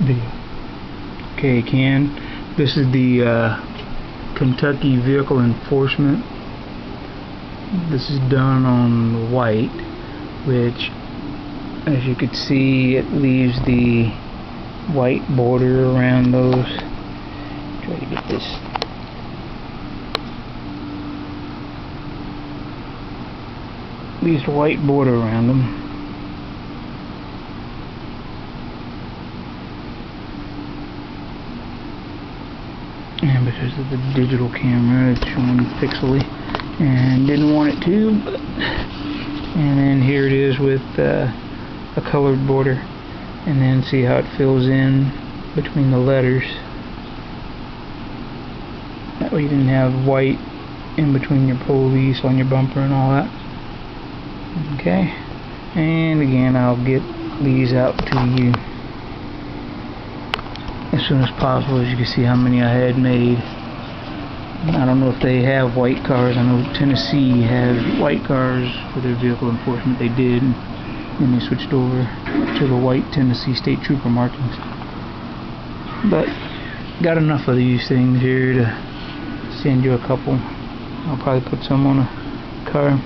video. Okay, Ken. This is the uh, Kentucky Vehicle Enforcement. This is done on white, which, as you can see, it leaves the white border around those. Try to get this. Leaves a white border around them. and because of the digital camera it's showing pixely and didn't want it to but and then here it is with uh, a colored border and then see how it fills in between the letters. That way you didn't have white in between your police on your bumper and all that. Okay and again I'll get these out to you as soon as possible as you can see how many I had made. I don't know if they have white cars. I know Tennessee has white cars for their vehicle enforcement. They did and they switched over to the white Tennessee state trooper markings. But got enough of these things here to send you a couple. I'll probably put some on a car